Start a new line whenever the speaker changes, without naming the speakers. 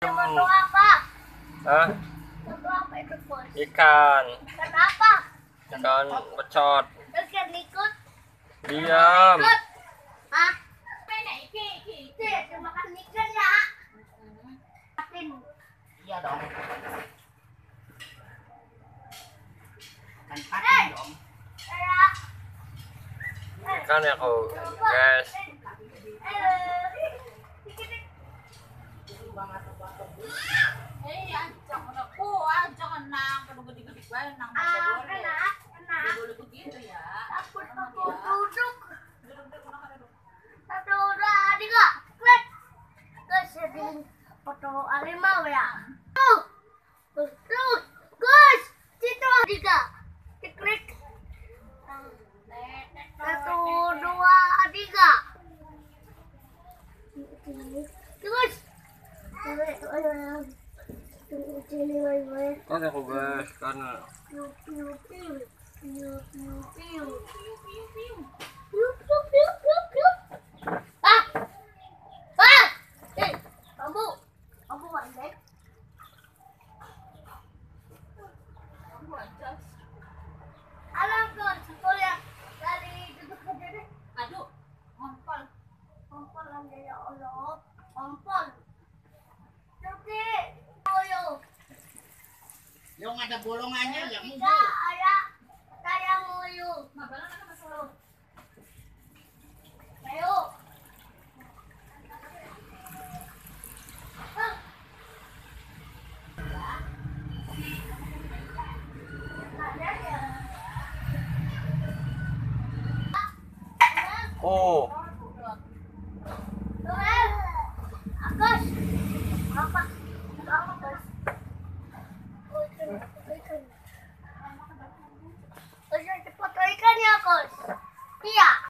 Foto apa?
Hah?
Foto apa itu bos?
Ikan.
Kenapa?
Ikan pecot.
Terus yang ikut?
Diam.
Hah? Ya, ikan ya?
Iya dong. Kan
Eh.
patin dong.
Ikan ya kau, guys.
Eh. Dikit-dikit.
Eh, ancang udah ku, ancang nang, kalau gede-gede bae nang
Ah, kena, kena.
Boleh begitu ya.
Takut aku duduk.
Ada duduk.
Satu, dua, tiga. Klik. Guys, jadi foto harimau ya. Tuh. Tuh. Guys, situ tiga. Diklik. Satu, dua, tiga. Terus. Baik-baik.
Kan aku guys, kan
Yung ada bolongannya ya
Kita
mungkin.
ada saya nguyu.
Mabalan naman sa
Ayo. Ada.
Oh,
Noel. Akas. Apa? Apa, Bos? Oh, ikan. Ikan. Bos, cepat